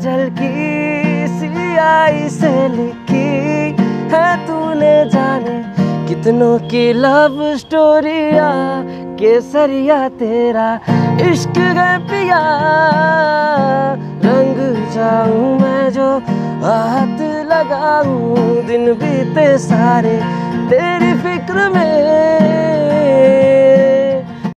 काजल की सियाई से लिखी है तूने जाने कितनों की लव स्टोरिया केसरिया तेरा इश्क है पिया। रंग जाऊँ मैं जो हाथ लगाऊँ, दिन बीते सारे, तेरी फ़िक्र में